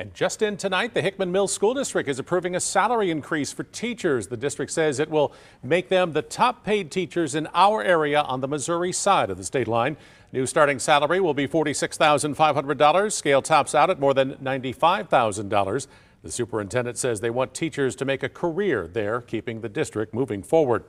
And just in tonight, the Hickman Mills School District is approving a salary increase for teachers. The district says it will make them the top paid teachers in our area on the Missouri side of the state line. New starting salary will be $46,500. Scale tops out at more than $95,000. The superintendent says they want teachers to make a career there, keeping the district moving forward.